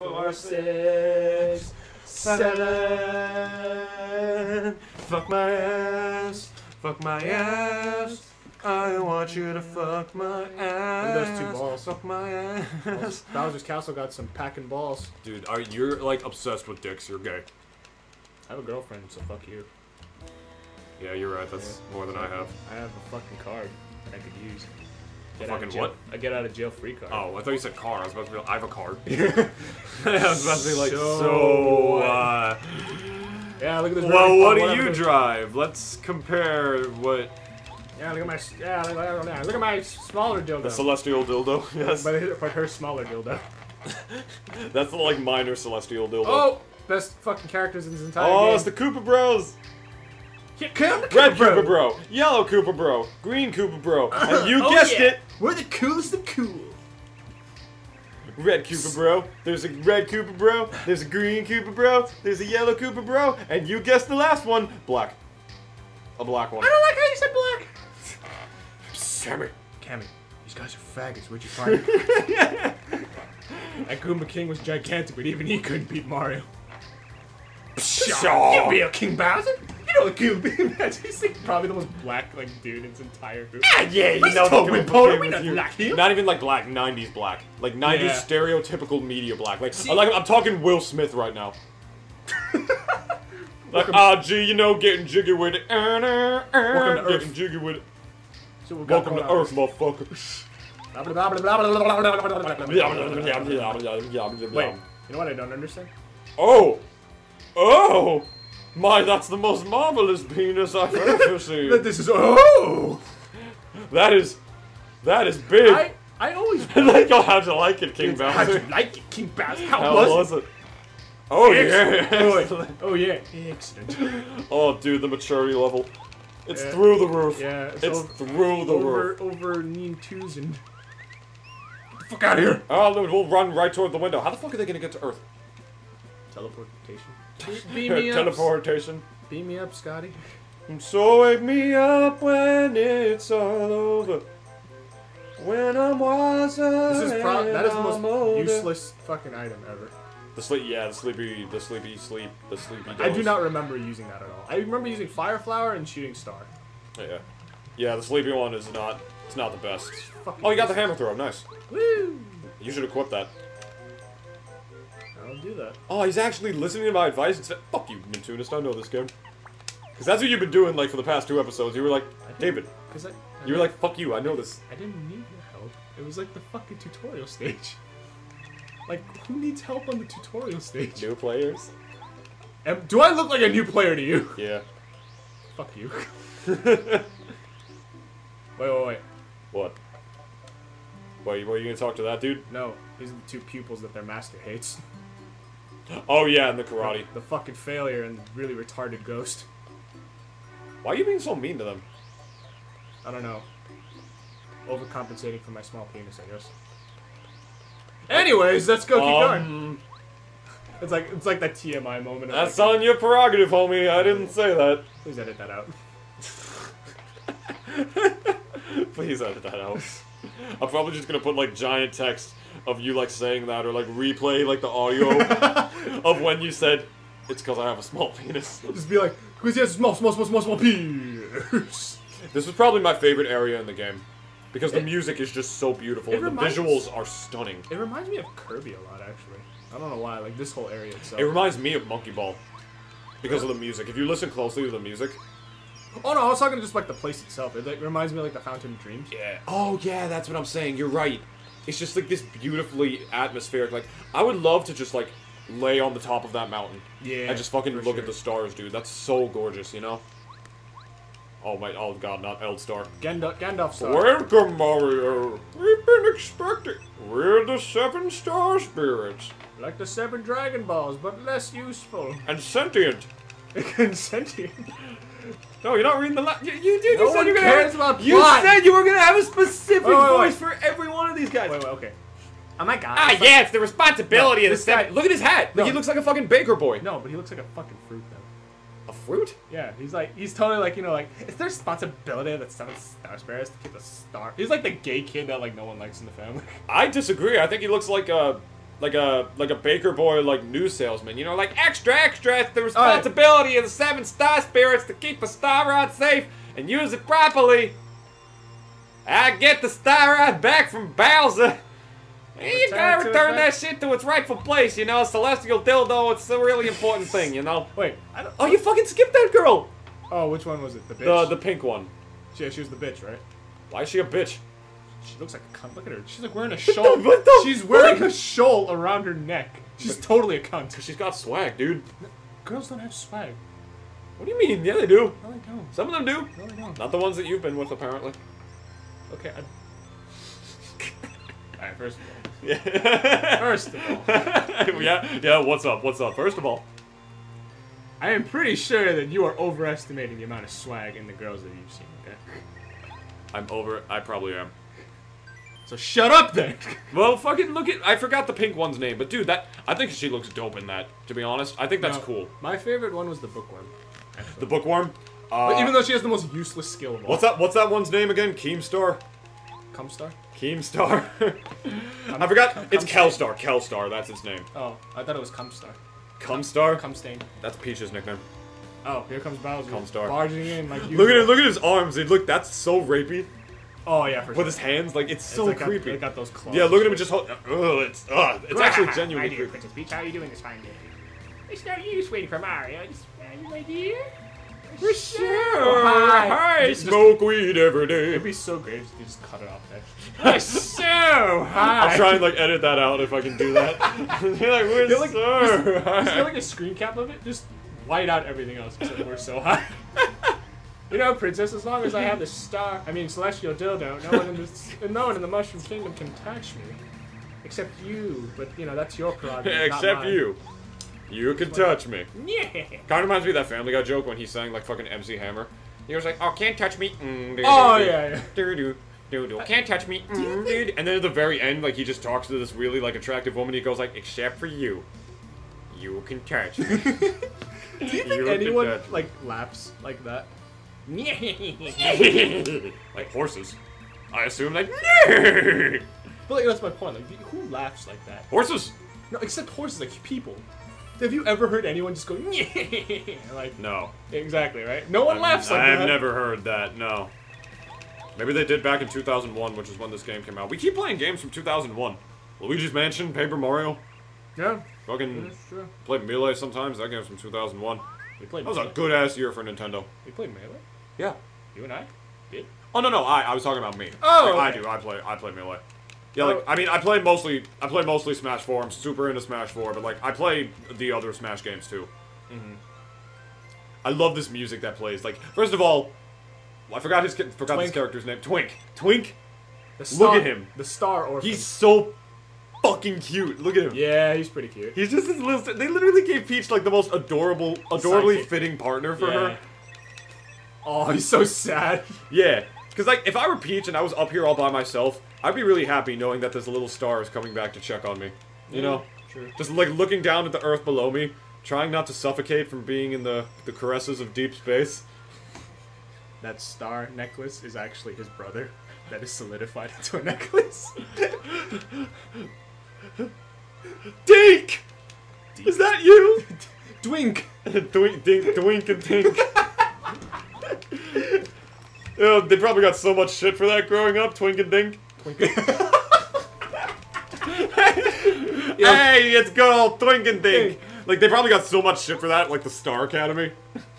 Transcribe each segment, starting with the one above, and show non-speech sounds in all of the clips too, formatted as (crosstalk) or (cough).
four, six, seven. Fuck my ass, fuck my ass. I want you to fuck my ass. those two balls. Fuck my ass. (laughs) Bowser's Castle got some packing balls. Dude, are you're like obsessed with dicks? You're gay. I have a girlfriend, so fuck you. Yeah, you're right. That's more than I have. I have a fucking card that I could use. A out of fucking jail- what? A get out of jail free card. Oh, I thought you said car. I was about to be like, I have a car. (laughs) (laughs) I was about to be like, So so, uh, Yeah, look at this. well, what do you drive? Let's compare what Yeah, look at my. Yeah, look, look, look, look at my smaller dildo. the celestial dildo. (laughs) Yes, but, her- but her smaller dildo. that's the like minor celestial dildo. Oh, best fucking characters in this entire Oh, game. it's the Koopa Bros. Here come the Red Koopa Koopa Bro, yellow Koopa Bro, green Koopa Bro, and you Oh, guessed yeah. it, We're the coolest of cool. red Koopa Bro. There's a red Koopa Bro, there's a green Koopa Bro, there's a yellow Koopa Bro, and you guessed the last one, black. A black one. I don't like how you said black. Sammy. Kammy, these guys are faggots. Where'd you find them? (laughs) that Goomba King was gigantic, but even he couldn't beat Mario. Pshaw. You be a King Bowser? real goopy. He's like probably the most black like dude in his entire group. Ah, yeah, you Let's know talk with Poe. Not, not even like black, '90s black, like '90s yeah. stereotypical media black. Like, See, like I'm talking Will Smith right now. like, ah, oh, gee, you know, getting jiggy with it. Uh, uh, welcome to getting Earth. jiggy with it. So we'll welcome to Earth, motherfucker. Wait, you know what I don't understand? Oh! Oh! My, that's the most marvelous penis I've ever (laughs) seen. That this is oh. That is. That is big. I I always (laughs) like, oh, how'd you like it, King How'd you like it, King Bowser? How, How was, was it? it? Oh, Excellent. (laughs) Oh, yeah. Oh, excellent. oh yeah, excellent. Oh, dude, the maturity level. It's Yeah. through the roof. Yeah, It's over, through the roof. over over Neen twos and get the fuck out of here. Oh, no, we'll run right toward the window. How the fuck are they gonna get to Earth? Teleportation. Beam me up. Teleportation. Beam me up, Scotty. So wake me up when it's all over. When I'm wiser. This is pro- that is the most older. useless fucking item ever. The sleep, yeah, the sleepy, the sleepy sleep, the sleepy. I do not remember using that at all. I remember using Fire Flower and Shooting Star. Yeah, yeah, the sleepy one is not. It's not the best. Oh, you got the hammer throw. Nice. Woo! You should equip that. I don't do that. Oh, he's actually listening to my advice and said, "Fuck you, Nintoonist. I know this game." Because that's what you've been doing, like for the past two episodes. You were like, David. Cause I, I You were like, "Fuck you. I know this." I didn't need your help. It was like the fucking tutorial stage. (laughs) Like, who needs help on the tutorial stage? New players. Am- do I look like a new player to you? Yeah. Fuck you. (laughs) wait, wait, wait. What? Wait, were you gonna talk to that dude? No, these are the two pupils that their master hates. (laughs) Oh yeah, and the karate. The fucking failure and the really retarded ghost. Why are you being so mean to them? I don't know. Overcompensating for my small penis, I guess. Anyways, let's go keep going. Um, It's like it's like that TMI moment. That's like, on your prerogative, homie. I didn't say that. Please edit that out. (laughs) Please edit that out. I'm probably just gonna put like giant text of you like saying that, or like replay like the audio (laughs) of when you said it's because I have a small (laughs) penis. Just be like, because he has small, small, small, small, small penis. This was probably my favorite area in the game because the It- music is just so beautiful it and the visuals are stunning. It reminds me of Kirby a lot, actually. I don't know why. Like this whole area itself. It reminds me of Monkey Ball because of the music. If you listen closely to the music, oh no, I was talking just like the place itself. It like reminds me of like the Fountain of Dreams. yeah. Oh yeah, that's what I'm saying. You're right. It's just like this beautifully atmospheric. Like I would love to just like lay on the top of that mountain Yeah. and just fucking look sure. at the stars, dude. That's so gorgeous, you know. Oh my, oh god, not Eldstar. Gandalf, Gandalf star. Welcome, Mario. We've been expecting. We're the Seven Star Spirits Like the seven Dragon Balls, but less useful. and sentient. (laughs) and sentient. No, you're not reading the. La- you, you did. No you said one you're gonna. cares have, about you plot. said you were gonna have a specific Wait, wait, wait. voice for every one of these guys. Wait, wait, okay. Oh my god. Ah, yeah, it's the responsibility No, of the this guy- Look at his hat. No. He looks like a fucking baker boy. No, but he looks like a fucking fruit though. A fruit? Yeah, he's like he's totally like you know like it's their responsibility that seven star sparrows to keep the star. He's like the gay kid that like no one likes in the family. I disagree. I think he looks like a like a like a baker boy like news salesman. You know, like extra extra. It's the responsibility of the seven star spirits to keep a star rod safe and use it properly. I get the star rod back from Bowser. You Return gotta to return that shit to its rightful place, you know. Celestial dildo, it's a really important thing, you know. Wait, I don't. Oh, you fucking skipped that girl. Oh, which one was it? The The the pink one. Yeah, she was the bitch, right? Why is she a bitch? She looks like a cunt. Look at her. She's like wearing a shawl. what the She's wearing fuck? a shawl around her neck. She's totally a cunt. She's got swag, dude. Girls don't have swag. What do you mean? Yeah, they do. No, they don't. Some of them do. No, they don't. Not the ones that you've been with, apparently. Okay. I... (laughs) Alright, first of all. Yeah. First of all, (laughs) yeah, yeah. What's up? What's up? First of all, I am pretty sure that you are overestimating the amount of swag in the girls that you've seen, okay? I'm over. I probably am. So shut up then! (laughs) Well, fucking look at. I forgot the pink one's name, but dude, that I think she looks dope in that. To be honest, I think that's No, cool. My favorite one was the bookworm. actually. The bookworm. Uh, But even though she has the most useless skill of all. what's that? What's that one's name again? Keemstar. Comstar. Keemstar. (laughs) I forgot. It's Cumstar. Kelstar. Kelstar. That's its name. Oh, I thought it was Comstar. Comstar. Cumstain. That's Peach's nickname. Oh, here comes Bowser. Cumstar. Barging in like Look at usual. it. Look at his arms. Dude, look, that's so rapey. Oh yeah, for sure. With his hands, like it's so like got- creepy. they got those claws. Yeah, look at him just hold. Ugh, it's ugh, it's actually (laughs) genuinely creepy. Princess Peach, how are you doing this fine day? It's no use waiting for Mario. Just, uh, my dear. For sure. Hi. Just- smoke weed every day. It'd be so great if you just cut it off there. (laughs) so hi. I'll try and like edit that out if I can do that. (laughs) You're like, we're You're like- so Just get like a screen cap of it. Just white out everything else except we're so high. You know, princess, as long as I have the star, I mean celestial dildo, no one in the (laughs) no one in the Mushroom Kingdom can touch me, except you. But you know that's your prerogative. Except you. You can touch me. Yeah. Kind of reminds me of that Family Guy joke when he sang like fucking MC Hammer. He was like, "Oh, can't touch me." Mm, Oh yeah, yeah. Do, do, do, do. Can't touch me. Mm. And then at the very end, like he just talks to this really like attractive woman. He goes like, "Except for you, you can touch me." (laughs) Do you think You anyone like laughs like that? (laughs) like horses. I assume like (laughs) But like, that's my point. Like, who laughs like that? horses. No, except horses, like people. Have you ever heard anyone just go (laughs) like? No, Exactly right. No one I've- laughs like that. I've never heard that. No. Maybe they did back in 2001, which is when this game came out. We keep playing games from 2001. Luigi's Mansion, Paper Mario, Yeah, fucking played Melee sometimes. That game's from 2001. We played. That was a good ass year for Nintendo. We played melee. Yeah. You and I did. Oh no no, I I was talking about me. Oh, Like, I do. I play I play Melee. Yeah, like Oh. I mean, I play mostly I play mostly Smash 4. I'm super into Smash 4, but like I play the other Smash games too. Mm-hmm. I love this music that plays. Like first of all, I forgot his forgot Twink. character's name. Twink. Twink. The Look at him. The star orphan. He's so fucking cute. Look at him. yeah, he's pretty cute. He's just this little. They literally gave Peach like the most adorable, adorably Sidekick. fitting partner for Yeah. her. Oh, he's so sad. Yeah, because like if I were Peach and I was up here all by myself, I'd be really happy knowing that this little star is coming back to check on me. You know, True. just like looking down at the earth below me, trying not to suffocate from being in the the caresses of deep space. That star necklace is actually his brother. That is solidified into a necklace. Dink, is that you? Twink. (laughs) Twink, dink, (laughs) twink, and (laughs) tink. Oh, they probably got so much shit for that growing up, Twink and Dink. Twink. (laughs) Hey, it's good old Twink and Dink. Like they probably got so much shit for that, like the Star Academy.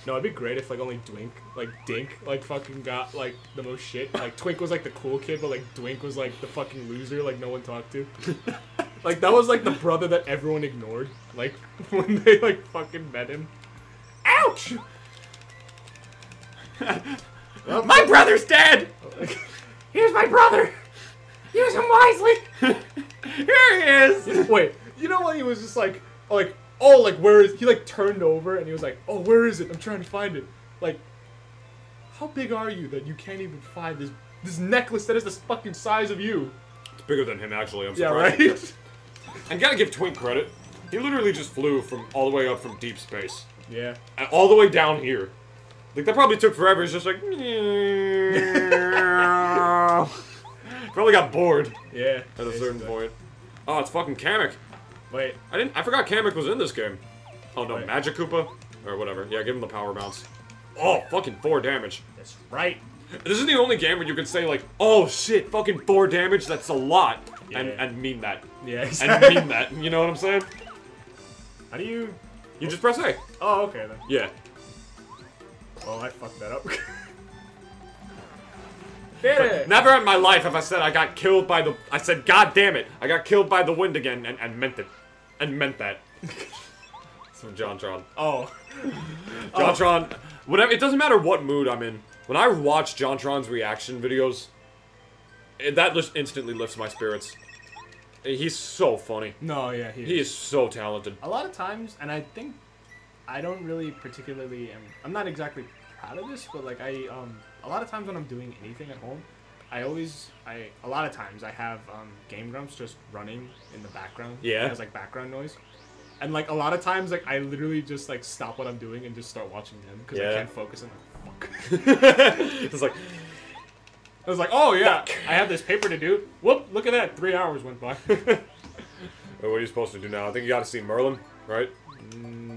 No, it'd be great if like only Dwink, like Dink, like fucking got like the most shit. Like Twink was like the cool kid, but like Dwink was like the fucking loser, like no one talked to. (laughs) like that was like the brother that everyone ignored. Like (laughs) when they like fucking met him. Ouch! Well, My brother's dead. Here's my brother. Use him wisely. (laughs) Here he is. Wait, you know when he was just like, oh, like, oh, like where is he? Like turned over and he was like, oh, where is it? I'm trying to find it. Like, how big are you that you can't even find this this necklace that is the fucking size of you? It's bigger than him, actually. I'm surprised. Yeah, surprised. right. (laughs) And gotta give Twink credit. He literally just flew from all the way up from deep space, yeah. and all the way down here. Like that probably took forever. It's just like, (laughs) probably got bored Yeah. at a certain point. Oh, it's fucking Kamek. Wait. I didn't. I forgot Kamek was in this game. Oh no, Wait. Magic Koopa or whatever. Yeah, give him the power bounce. Oh, fucking four damage. That's right. This is the only game where you can say like, "Oh shit, fucking four damage. That's a lot," and Yeah. and mean that, Yeah. and mean that. You know what I'm saying? How do you? You just press A. Oh, okay then. Yeah. Oh, I fucked that up. (laughs) It? Never in my life have I said I got killed by the. I said, "God damn it, I got killed by the wind again," and, and meant it, and meant that. (laughs) It's from JonTron. Oh. (laughs) JonTron, whatever. It doesn't matter what mood I'm in. When I watch JonTron's reaction videos, it, that just instantly lifts my spirits. He's so funny. No, yeah, he. He is so talented. A lot of times, and I think I don't really particularly. Am, I'm not exactly proud of this, but like I, um, a lot of times when I'm doing anything at home, I always, I, a lot of times I have um, Game Grumps just running in the background. Yeah. As like background noise. And like a lot of times, like I literally just like stop what I'm doing and just start watching them because I can't focus. And like, fuck. (laughs) it's like, I was like, oh yeah, I have this paper to do. Whoop! Look at that, three hours went by. (laughs) what are you supposed to do now? I think you got to see Merlin, right? Mm,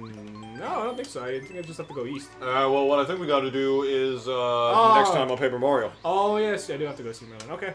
no, I don't think so. I think I just have to go east. Uh, well, what I think we got to do is uh, Oh. next time on Paper Mario. Oh yes, I do have to go see Merlin. Okay.